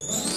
you